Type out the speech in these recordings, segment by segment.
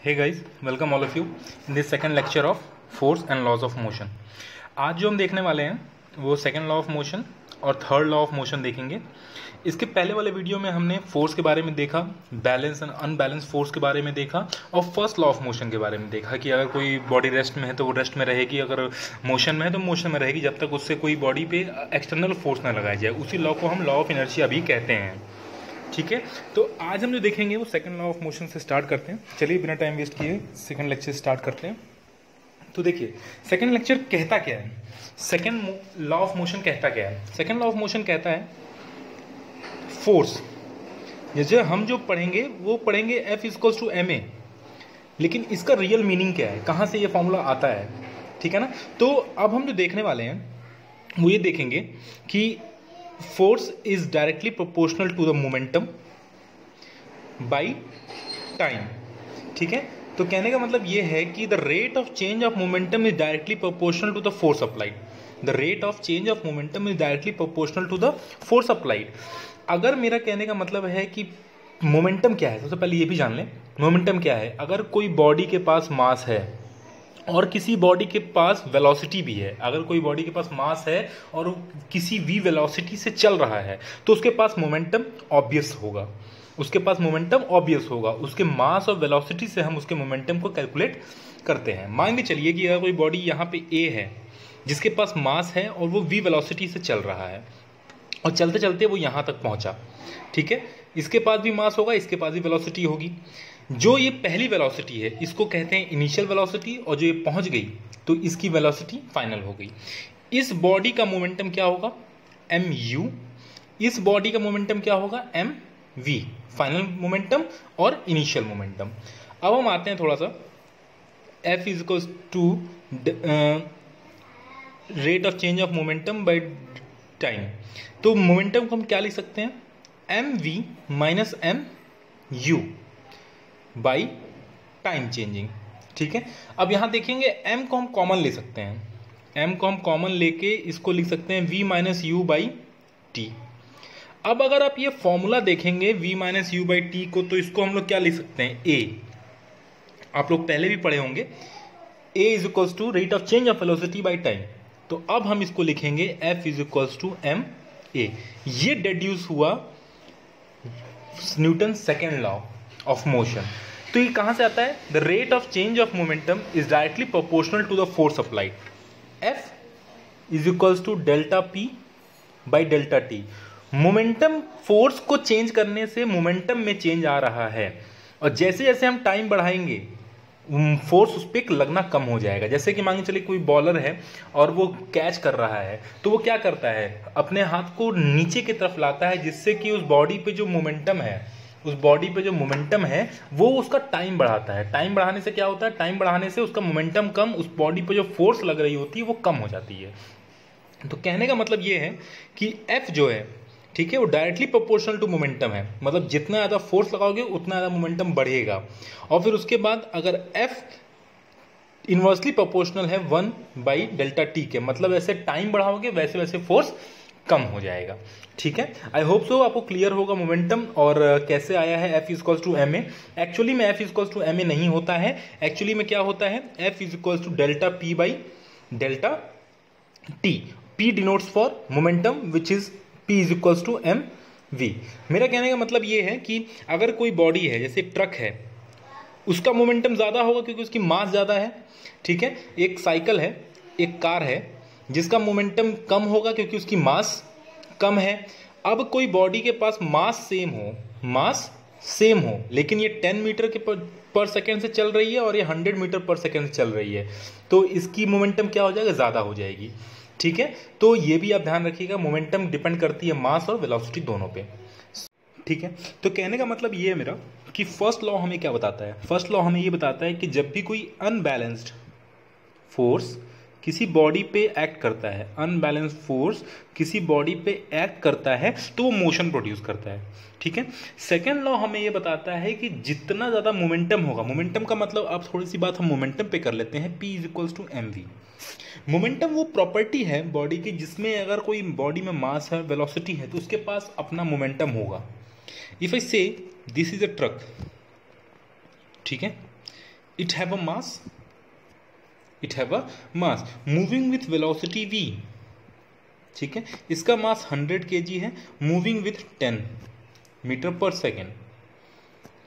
Hey guys welcome all of you in this second lecture of force and laws of motion आज जो हम देखने वाले हैं, वो सेकंड लॉ ऑफ़ मोशन और थर्ड लॉ ऑफ़ मोशन देखेंगे। इसके पहले वाले वीडियो में हमने फोर्स के बारे में देखा बैलेंस एंड अनबैलेंस फोर्स के बारे में देखा और फ़र्स्ट लॉ ऑफ़ मोशन के बारे में देखा कि अगर कोई बॉडी रेस्ट में है तो वो रेस्ट में रहेगी, अगर मोशन में है तो मोशन में रहेगी, जब तक उससे कोई बॉडी पे एक्सटर्नल फोर्स ना लगाया जाए। उसी लॉ को हम लॉ ऑफ़ इनर्शिया अभी कहते हैं। ठीक है? तो आज हम जो देखेंगे वो सेकंड लॉ ऑफ़ मोशन से स्टार्ट करते हैं। चलिए, बिना टाइम वेस्ट किए सेकंड लेक्चर स्टार्ट करते हैं। तो देखिए सेकंड लेक्चर कहता क्या है? सेकंड लॉ ऑफ़ मोशन कहता क्या है? सेकंड लॉ ऑफ़ मोशन कहता है फोर्स जैसे हम जो पढ़ेंगे, वो पढ़ेंगे F equals to M A लेकिन इसका रियल मीनिंग क्या है? कहाँ से ये फॉर्मूला आता है? ठीक है ना? तो अब हम जो देखने वाले हैं, वो ये देखेंगे कि force is directly proportional to the momentum by time. ठीक है? तो कहने का मतलब ये है कि the rate of change of momentum is directly proportional to the force applied the rate of change of momentum is directly proportional to the force applied अगर मेरा कहने का मतलब है कि मोमेंटम क्या है? सबसे तो पहले ये भी जान लें। मोमेंटम क्या है? अगर कोई बॉडी के पास मास है और किसी बॉडी के पास वेलोसिटी भी है। अगर कोई बॉडी के पास मास है और वो किसी वी वेलोसिटी से चल रहा है तो उसके पास मोमेंटम ऑब्वियस होगा। उसके पास मोमेंटम ऑब्वियस होगा। उसके मास और वेलोसिटी से हम उसके मोमेंटम को कैलकुलेट करते हैं। मान के चलिए कि अगर कोई बॉडी यहाँ पे ए है, जिसके पास मास है और वो वी वेलोसिटी से चल रहा है, और चलते चलते वो यहाँ तक पहुँचा, ठीक है? इसके पास भी मास होगा, इसके पास भी वेलोसिटी होगी। जो ये पहली वेलोसिटी है, इसको कहते हैं इनिशियल वेलोसिटी और जो ये पहुँच गई तो इसकी वेलोसिटी फाइनल हो गई। इस बॉडी का मोमेंटम क्या होगा? एम यू इस बॉडी का मोमेंटम क्या होगा? एम वी फाइनल मोमेंटम और इनिशियल मोमेंटम अब हम आते हैं थोड़ा सा F is to rate of change of momentum by time तो मोमेंटम को हम क्या लिख सकते हैं? M V minus M U by time changing ठीक है? अब यहाँ देखेंगे एम को हम कॉमन ले सकते हैं। एम को हम कॉमन लेके इसको लिख सकते हैं V minus U by T अब अगर आप ये फॉर्मूला देखेंगे v minus U by T को तो इसको हम लोग क्या लिख सकते हैं? ए आप लोग पहले भी पढ़े होंगे। A is equals to rate of change of velocity by time तो अब हम इसको लिखेंगे F is equals to M A ये डेड्यूस हुआ Newton second law of motion तो ये कहाँ से आता है? The rate of change of momentum is directly proportional to the force applied F is equals to delta P by delta T momentum force को change करने से मोमेंटम में चेंज आ रहा है। और जैसे जैसे हम टाइम बढ़ाएँगे फोर्स उस पर लगना कम हो जाएगा। जैसे कि मांगे चलिए कोई बॉलर है और वो कैच कर रहा है तो वो क्या करता है? अपने हाथ को नीचे की तरफ़ लाता है, जिससे कि उस बॉडी पे जो मोमेंटम है उस बॉडी पे जो मोमेंटम है, वो उसका टाइम बढ़ाता है। टाइम बढ़ाने से क्या होता है? टाइम बढ़ाने से उसका मोमेंटम कम, उस बॉडी पे जो फोर्स लग रही होती है, वो कम हो जाती है। तो कहने का मतलब ये है कि एफ़ जो है, ठीक है, वो डायरेक्टली प्रोपोर्शनल टू मोमेंटम है। मतलब जितना ज़्यादा फोर्स लगाओगे, उतना ज़्यादा मोमेंटम बढ़ेगा। और फिर उसके बाद अगर एफ़ इन्वर्सली प्रोपोर्शनल है वन बाई डेल्टा टी के मतलब ऐसे टाइम बढ़ाओगे वैसे वैसे फोर्स कम हो जाएगा। ठीक है? आई होप सो आपको क्लियर होगा मोमेंटम और कैसे आया है F is equals to M A actually में F is equals to M A नहीं होता है। एक्चुअली में क्या होता है? F is equals to delta P by delta T P denotes for momentum which is P is equals to M V मेरा कहने का मतलब ये है कि अगर कोई बॉडी है, जैसे ट्रक है, उसका मोमेंटम ज़्यादा होगा क्योंकि उसकी मास ज़्यादा है। ठीक है? एक साइकिल है, एक कार है जिसका मोमेंटम कम होगा क्योंकि उसकी मास कम है। अब कोई बॉडी के पास मास सेम हो मास सेम हो लेकिन ये 10 मीटर के पर, पर सेकेंड से चल रही है और ये 100 मीटर पर सेकेंड से चल रही है। तो इसकी मोमेंटम क्या हो जाएगा? ज़्यादा हो जाएगी। ठीक है? तो ये भी आप ध्यान रखिएगा मोमेंटम डिपेंड करती है मास और वेलोसिटी दोनों पे। ठीक है? तो कहने का मतलब ये है मेरा कि फ़र्स्ट लॉ हमें क्या बताता है? फ़र्स्ट लॉ हमें ये बताता है कि जब भी कोई अनबैलेंस्ड फोर्स किसी बॉडी पे एक्ट करता है अनबैलेंस फोर्स किसी बॉडी पे एक्ट करता है तो वो मोशन प्रोड्यूस करता है, ठीक है? सेकेंड लॉ हमें ये बताता है कि जितना ज़्यादा मोमेंटम होगा मोमेंटम का मतलब आप थोड़ी सी बात हम मोमेंटम पे कर लेते हैं P is equals to M V momentum वो प्रॉपर्टी है बॉडी की, जिसमें अगर कोई बॉडी में मास है वेलोसिटी है तो उसके पास अपना मोमेंटम होगा। इफ़ आई से दिस इज़ अ ट्रक ठीक है? It have a mass it have a mass. Moving with velocity v. ठीक है? इसका मास 100 के है moving with 10 metre per second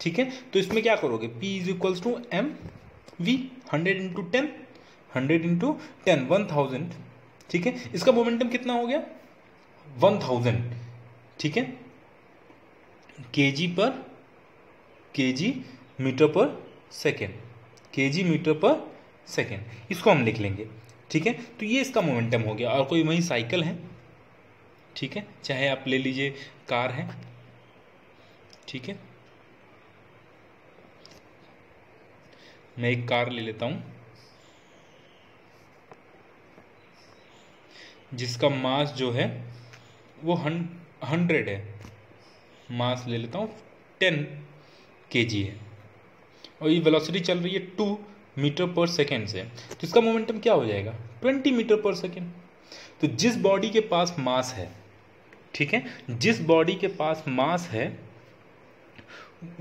ठीक है? तो इसमें क्या करोगे? P is equals to M V hundred into ten hundred into ten one thousand ठीक है? इसका मोमेंटम कितना हो गया? वन थाउज़ेंड ठीक है? के जी पर के जी मीटर पर सेकेंड के जी मीटर पर सेकेंड, इसको हम लिख लेंगे, ठीक है? तो ये इसका मोमेंटम हो गया, और कोई वही साइकिल है? ठीक है? चाहे आप ले लीजिए कार है, ठीक है? मैं एक कार ले लेता हूँ, जिसका मास जो है, वो हंड्रेड है। मास ले लेता हूँ, टेन के जी है। और ये वेलोसिटी चल रही है टू मीटर पर सेकेंड से तो इसका मोमेंटम क्या हो जाएगा? Twenty metre per second. तो जिस बॉडी के पास मास है, ठीक है? जिस बॉडी के पास मास है,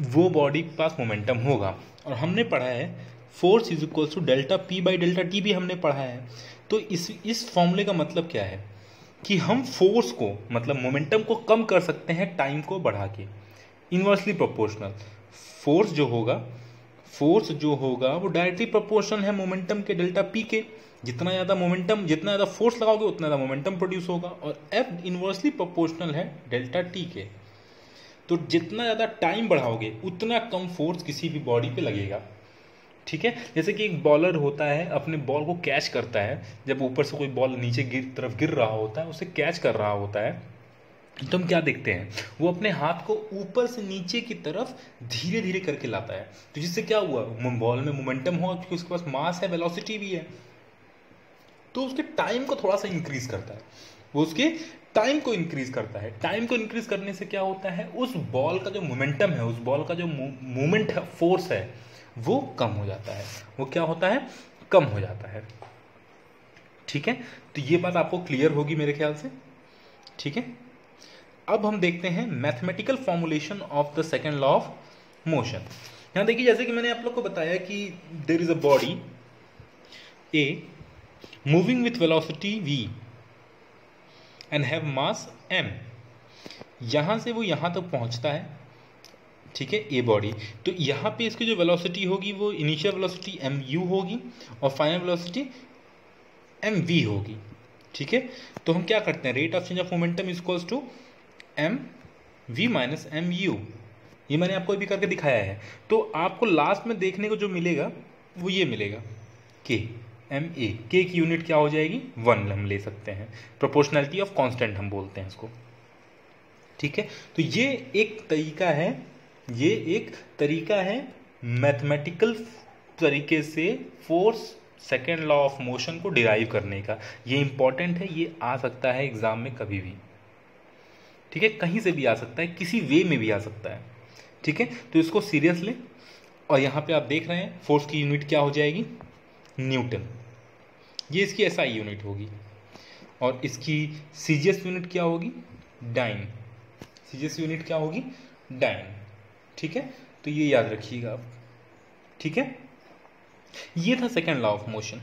वो बॉडी के पास मोमेंटम होगा। और हमने पढ़ा है, force is equals to delta P by delta T भी हमने पढ़ा है। तो इस इस फॉर्मूले का मतलब क्या है? कि हम फोर्स को मतलब मोमेंटम को कम कर सकते हैं टाइम को बढ़ा के। Inversely proportional. फोर्स जो होगा फोर्स जो होगा, वो डायरेक्टली प्रोपोर्शनल है मोमेंटम के डेल्टा पी के। जितना ज़्यादा मोमेंटम जितना ज़्यादा फोर्स लगाओगे, उतना ज़्यादा मोमेंटम प्रोड्यूस होगा। और एफ़ इन्वर्सली प्रोपोर्शनल है डेल्टा टी के। तो जितना ज़्यादा टाइम बढ़ाओगे, उतना कम फोर्स किसी भी बॉडी पे लगेगा। ठीक है? जैसे कि एक बॉलर होता है, अपने बॉल को कैच करता है। जब ऊपर से कोई बॉल नीचे गिर, तरफ़ गिर रहा होता है, उसे कैच कर रहा होता है। तो हम क्या देखते हैं? वो अपने हाथ को ऊपर से नीचे की तरफ़ धीरे धीरे करके लाता है। तो जिससे क्या हुआ? बॉल में मोमेंटम हुआ, क्योंकि उसके पास मास है, वेलोसिटी भी है। तो उसके टाइम को थोड़ा सा इंक्रीज करता है। वो उसके टाइम को इंक्रीज करता है। टाइम को इंक्रीज करने से क्या होता है? उस बॉल का जो मोमेंटम है, उस बॉल का जो मूवमेंट है, फोर्स है, वो कम हो जाता है। वो क्या होता है? कम हो जाता है। ठीक है? तो ये बात आपको क्लियर होगी मेरे ख्याल से? ठीक है? अब हम देखते हैं mathematical formulation of the second law of motion यहाँ देखिए, जैसे कि मैंने आप लोग को बताया कि there is a body A moving with velocity v and have mass m. यहाँ से वो यहाँ तक पहुँचता है, ठीक है ए बॉडी तो यहाँ पे इसकी जो वेलोसिटी होगी, वो इनिशियल वेलोसिटी एम यू होगी और फाइनल वेलोसिटी एम वी होगी, ठीक है? तो हम क्या करते हैं? Rate of change of momentum is equals to M V minus M U ये मैंने आपको अभी करके दिखाया है। तो आपको लास्ट में देखने को जो मिलेगा, वो ये मिलेगा। के एम ए के की यूनिट क्या हो जाएगी? वन हम ले सकते हैं। प्रोपोर्शनैलिटी ऑफ़ कांस्टेंट हम बोलते हैं इसको। ठीक है? तो ये एक तरीका है, ये एक तरीका है मैथमेटिकल तरीके से force second law of motion को डिराइव करने का। ये इंपॉर्टेंट है, ये आ सकता है एग्ज़ाम में कभी भी। ठीक है, कहीं से भी आ सकता है, किसी वे में भी आ सकता है। ठीक है तो इसको सीरियस लें और यहाँ पे आप देख रहे हैं फोर्स की यूनिट क्या हो जाएगी? न्यूटन ये इसकी एस आई यूनिट होगी। और इसकी सीजियस यूनिट क्या होगी? डाइन सीजियस यूनिट क्या होगी? डाइन ठीक है तो ये याद रखिएगा आप। ठीक है, ये था सेकेंड लॉ ऑफ़ मोशन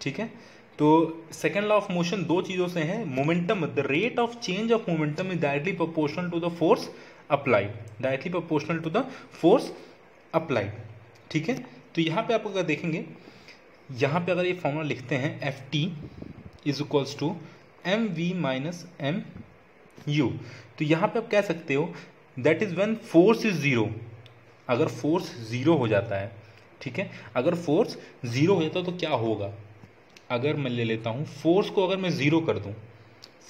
ठीक है तो सेकेंड लॉ ऑफ़ मोशन दो चीज़ों से है momentum the rate of change of momentum is directly proportional to the force applied directly proportional to the force applied ठीक है? तो यहाँ पे आप अगर देखेंगे, यहाँ पे अगर ये फॉर्मूला लिखते हैं F T is equals to M V minus M U तो यहाँ पे आप कह सकते हो that is when force is zero अगर फोर्स ज़ीरो हो जाता है, ठीक है? अगर फोर्स ज़ीरो हो जाता है तो क्या होगा? अगर मैं ले लेता हूँ फोर्स को अगर मैं ज़ीरो कर दूँ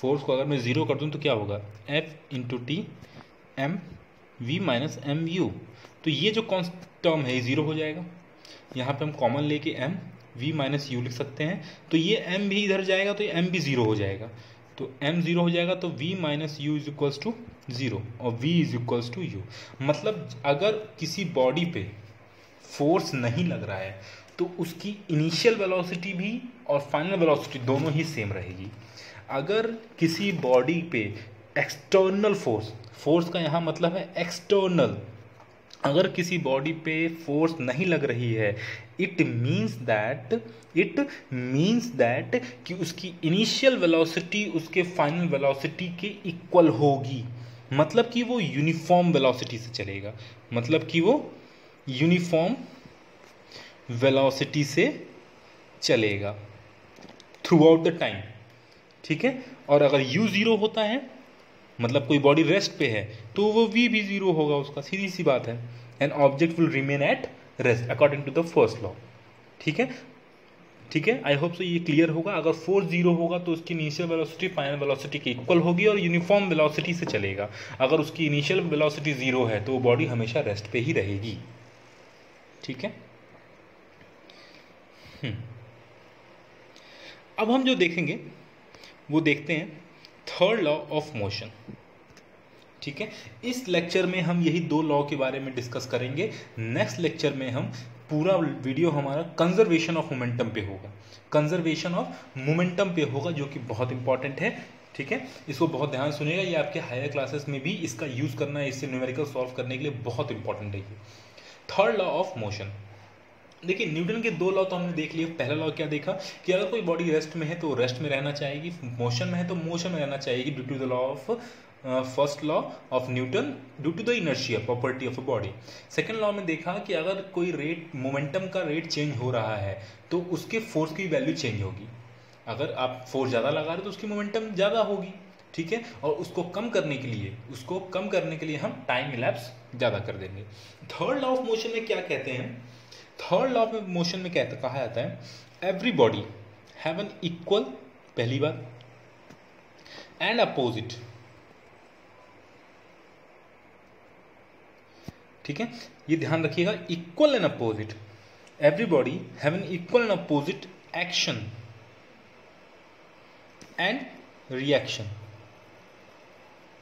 फोर्स को अगर मैं ज़ीरो कर दूँ तो क्या होगा? F into T M V minus M U तो ये जो कौन टर्म है, ये ज़ीरो हो जाएगा। यहाँ पे हम कॉमन लेके एम वी माइनस यू लिख सकते हैं। तो ये एम भी इधर जाएगा तो ये एम भी ज़ीरो हो जाएगा। तो एम ज़ीरो हो जाएगा तो V minus U is equals to zero और V is equals to U मतलब अगर किसी बॉडी पे फोर्स नहीं लग रहा है तो उसकी इनिशियल वेलोसिटी भी और फाइनल वेलोसिटी दोनों ही सेम रहेगी। अगर किसी बॉडी पे एक्सटर्नल फोर्स फोर्स का यहाँ मतलब है एक्सटर्नल, अगर किसी बॉडी पे फोर्स नहीं लग रही है it means that it means that कि उसकी इनिशियल वेलोसिटी उसके फाइनल वेलोसिटी के इक्वल होगी। मतलब कि वो यूनिफॉर्म वेलोसिटी से चलेगा। मतलब कि वो यूनिफॉर्म वेलोसिटी से चलेगा थ्रू आउट द टाइम ठीक है? और अगर यू ज़ीरो होता है मतलब कोई बॉडी रेस्ट पे है तो वो वी भी ज़ीरो होगा उसका, सीधी सी बात है। An object will remain at rest according to the first law ठीक है? ठीक है? आई होप सो ये क्लियर होगा। अगर फोर्स ज़ीरो होगा तो उसकी इनिशियल वेलोसिटी फाइनल वेलोसिटी के इक्वल होगी और यूनिफॉर्म वेलोसिटी से चलेगा। अगर उसकी इनिशियल वेलोसिटी ज़ीरो है तो वो बॉडी हमेशा रेस्ट पे ही रहेगी। ठीक है? हम्म। अब हम जो देखेंगे, वो देखते हैं थर्ड लॉ ऑफ़ मोशन ठीक है? इस लेक्चर में हम यही दो लॉ के बारे में डिस्कस करेंगे। नेक्स्ट लेक्चर में हम पूरा वीडियो हमारा कंजर्वेशन ऑफ़ मोमेंटम पे होगा। कंजर्वेशन ऑफ़ मोमेंटम पे होगा, जो कि बहुत इंपॉर्टेंट है। ठीक है? इसको बहुत ध्यान सुनेगा ये आपके हायर क्लासेस में भी इसका यूज़ करना है इससे न्यूमेरिकल सॉल्व करने के लिए बहुत इंपॉर्टेंट है ये। थर्ड लॉ ऑफ़ मोशन देखिए, न्यूटन के दो लॉ तो हमने देख लिए। पहला लॉ क्या देखा? कि अगर कोई बॉडी रेस्ट में है तो रेस्ट में रहना चाहेगी। मोशन में है तो मोशन में रहना चाहेगी due to the law of first law of Newton due to the inertia property of a body second law में देखा कि अगर कोई रेट मोमेंटम का रेट चेंज हो रहा है तो उसके फोर्स की वैल्यू चेंज होगी। अगर आप फोर्स ज़्यादा लगा रहे हो तो उसकी मोमेंटम ज़्यादा होगी। ठीक है? और उसको कम करने के लिए, उसको कम करने के लिए हम टाइम इलैप्स ज़्यादा कर देंगे। थर्ड लॉ ऑफ़ मोशन में क्या कहते हैं? थर्ड लॉ ऑफ़ मोशन में कहते कहा जाता है every body have an equal पहली बात एंड अपोजिट ठीक है? ये ध्यान रखिएगा equal and opposite everybody have an equal and opposite action and reaction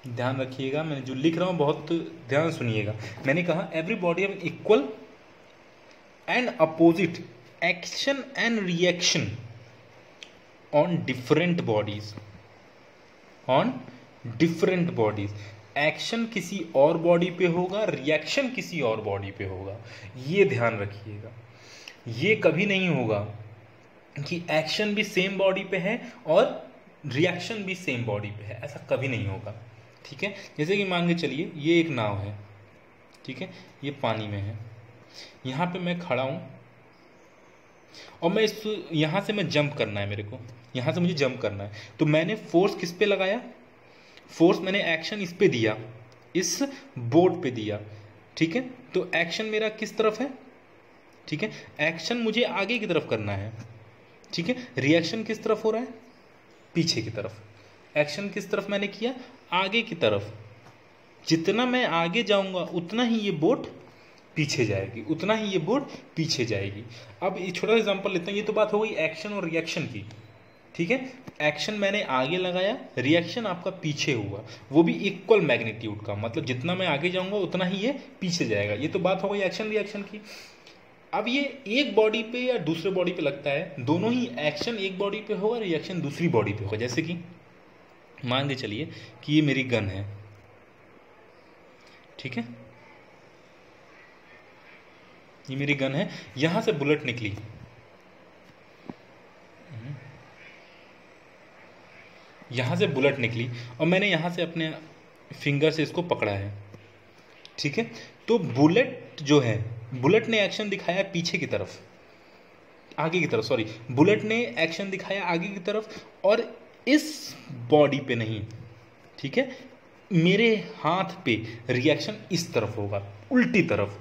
ध्यान रखिएगा, मैं जो लिख रहा हूँ बहुत ध्यान सुनिएगा। मैंने कहा every body have equal and opposite action and reaction on different bodies on different bodies action किसी और बॉडी पे होगा रिएक्शन किसी और बॉडी पे होगा। ये ध्यान रखिएगा। ये कभी नहीं होगा कि एक्शन भी सेम बॉडी पे है और रिएक्शन भी सेम बॉडी पे है। ऐसा कभी नहीं होगा। ठीक है? जैसे कि मान के चलिए, ये एक नाव है, ठीक है? ये पानी में है। यहाँ पे मैं खड़ा हूँ, और मैं इस, यहाँ से मैं जंप करना है मेरे को। यहाँ से मुझे जंप करना है। तो मैंने फोर्स किस पे लगाया? फोर्स मैंने एक्शन इस पे दिया, इस बोर्ड पे दिया, ठीक है? तो एक्शन मेरा किस तरफ़ है? ठीक है? एक्शन मुझे आगे की तरफ़ करना है, ठीक है? रिएक्शन किस तरफ़ हो रहा है? पीछे की तरफ़। एक्शन किस तरफ़ मैंने किया? आगे की तरफ़। जितना मैं आगे जाऊँगा, उतना ही ये बोट पीछे जाएगी, उतना ही ये बोट पीछे जाएगी। अब ये छोटा एग्जांपल लेते हैं, ये तो बात हो गई एक्शन और रिएक्शन की। ठीक है? एक्शन मैंने आगे लगाया रिएक्शन आपका पीछे हुआ। वो भी इक्वल मैग्नीट्यूड का मतलब जितना मैं आगे जाऊँगा, उतना ही ये पीछे जाएगा। ये तो बात हो गई एक्शन रिएक्शन की। अब ये एक बॉडी पे या दूसरे बॉडी पे लगता है, दोनों ही एक्शन एक बॉडी पे होगा रिएक्शन दूसरी बॉडी पे होगा। जैसे कि मान के चलिए कि ये मेरी गन है। ठीक है? ये मेरी गन है। यहाँ से बुलेट निकली। यहाँ से बुलेट निकली और मैंने यहाँ से अपने फिंगर से इसको पकड़ा है। ठीक है? तो बुलेट जो है, बुलेट ने एक्शन दिखाया पीछे की तरफ़। आगे की तरफ़, सॉरी। बुलेट ने एक्शन दिखाया आगे की तरफ़ और इस बॉडी पे नहीं, ठीक है? मेरे हाथ पे रिएक्शन इस तरफ़ होगा, उल्टी तरफ़,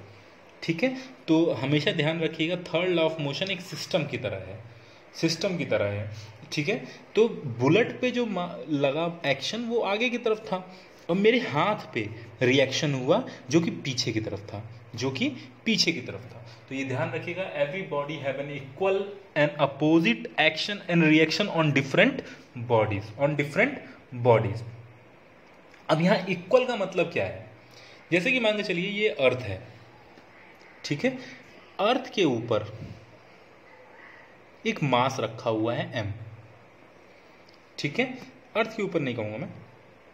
ठीक है? तो हमेशा ध्यान रखिएगा थर्ड लॉ ऑफ़ मोशन एक सिस्टम की तरह है सिस्टम की तरह है, ठीक है? तो बुलेट पे जो लगा एक्शन वो आगे की तरफ़ था और मेरे हाथ पे रिएक्शन हुआ जो कि पीछे की तरफ़ था, जो कि पीछे की तरफ़ था। तो ये ध्यान रखिएगा every body have an equal and opposite action and reaction on different bodies on different bodies अब यहाँ इक्वल का मतलब क्या है? जैसे कि मान के चलिए ये अर्थ है, ठीक है? अर्थ के ऊपर एक मास रखा हुआ है एम ठीक है? अर्थ के ऊपर नहीं कहूँगा मैं।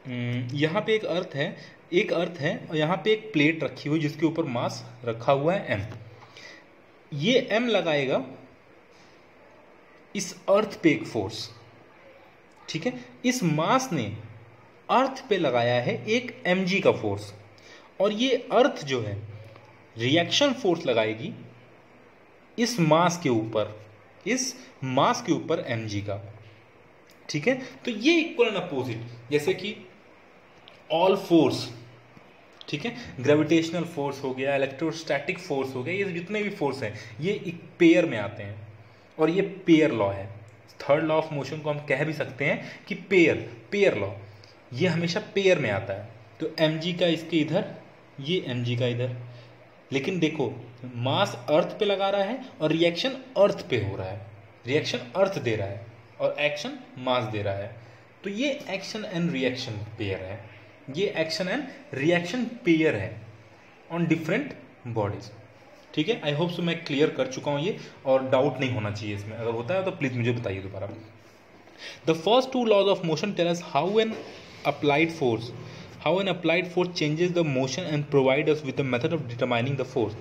यहाँ पे एक अर्थ है, एक अर्थ है, और यहाँ पे एक प्लेट रखी हुई जिसके ऊपर मास रखा हुआ है एम ये एम लगाएगा इस अर्थ पे एक फोर्स ठीक है? इस मास ने अर्थ पे लगाया है एक एम का फोर्स और ये अर्थ जो है रिएक्शन फोर्स लगाएगी इस मास के ऊपर, इस मास के ऊपर एम का. ठीक है? तो ये इक्वल एंड अपोजिट जैसे कि ऑल फोर्स ठीक है? ग्रेविटेशनल फोर्स हो गया इलेक्ट्रोस्टैटिक फोर्स हो गया, ये जितने भी फोर्स हैं, ये एक पेयर में आते हैं और ये पेयर लॉ है। थर्ड लॉ ऑफ़ मोशन को हम कह भी सकते हैं कि पेयर पेयर लॉ ये हमेशा पेयर में आता है। तो एम का इसके इधर, ये एम का इधर। लेकिन देखो मास अर्थ पे लगा रहा है और रिएक्शन अर्थ पे हो रहा है। रिएक्शन अर्थ दे रहा है और एक्शन मास दे रहा है। तो ये एक्शन एंड रिएक्शन पेयर है। ये एक्शन एंड रिएक्शन पेयर है ऑन डिफरेंट बॉडीज ठीक है? आई होप सो मैं क्लियर कर चुका हूँ ये और डाउट नहीं होना चाहिए इसमें। अगर होता है तो प्लीज़ मुझे बताइए दोबारा। The first two laws of motion tells how an applied force how an applied force changes the motion and provide us with the of determining the force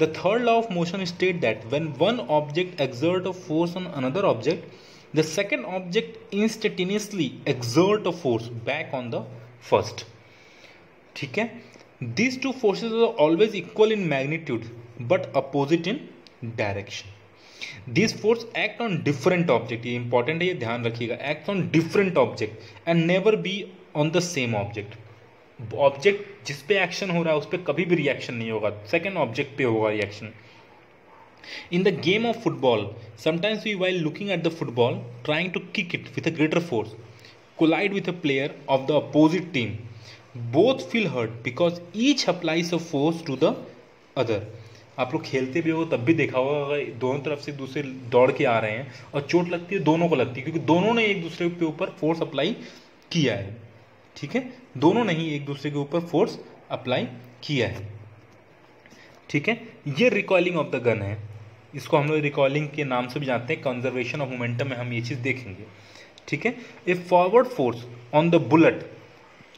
the third law of motion state that when one object exert a force on another object the second object instantaneously exert a force back on the first ठीक है? These two forces are always equal in magnitude but opposite in direction this force act on different object ये important है, ये ध्यान रखिएगा. Act on different object and never be on the same object object जिस पे action हो रहा है, उस पर कभी भी रिएक्शन नहीं होगा. सेकेंड ऑब्जेक्ट पे होगा reaction in the game of football sometimes we while looking at the football trying to kick it with a greater force collide with a player of the opposite team. Both feel hurt because each applies a force to the other. आप लोग खेलते भी हो, तब भी देखा होगा अगर दोनों तरफ़ से दूसरे दौड़ के आ रहे हैं और चोट लगती है, दोनों को लगती है, क्योंकि दोनों ने एक दूसरे के ऊपर फोर्स अप्लाई किया है। ठीक है? दोनों ने ही एक दूसरे के ऊपर फोर्स अप्लाई किया है। ठीक है? ये रिकॉइलिंग ऑफ़ द गन है। इसको हम लोग रिकॉलिंग के नाम से भी जानते हैं। कंजर्वेशन ऑफ़ मोमेंटम में हम ये चीज़ देखेंगे। ठीक है? A forward force on the bullet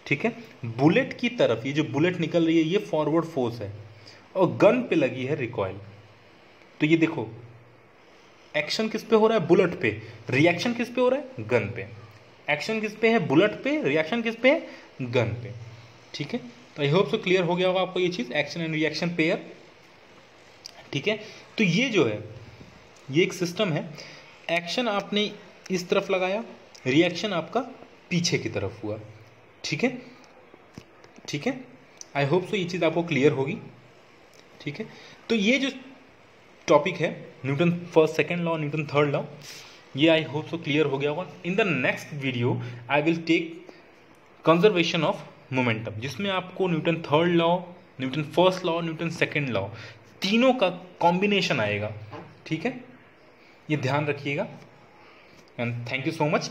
ठीक है? बुलेट की तरफ़, ये जो बुलेट निकल रही है, ये फॉरवर्ड फोर्स है। और गन पे लगी है रिकॉयल तो ये देखो एक्शन किस पे हो रहा है? बुलेट पे। रिएक्शन किस पे हो रहा है? गन पे। एक्शन किस पे है? बुलेट पे। रिएक्शन किस पे है? गन पे। ठीक है? तो आई होप सो क्लियर हो गया होगा आपको ये चीज़। एक्शन एंड रिएक्शन पेयर ठीक है? तो ये जो है, ये एक सिस्टम है। एक्शन आपने इस तरफ़ लगाया? रिएक्शन आपका पीछे की तरफ़ हुआ। ठीक है? ठीक है? आई होप सो ये चीज़ आपको क्लियर होगी। ठीक है? तो ये जो टॉपिक है Newton first second law Newton third law ये आई होप सो क्लियर हो गया होगा। In the next video I will take conservation of momentum जिसमें आपको Newton third law Newton first law Newton second law तीनों का combination आएगा। ठीक है? ये ध्यान रखिएगा। And thank you so much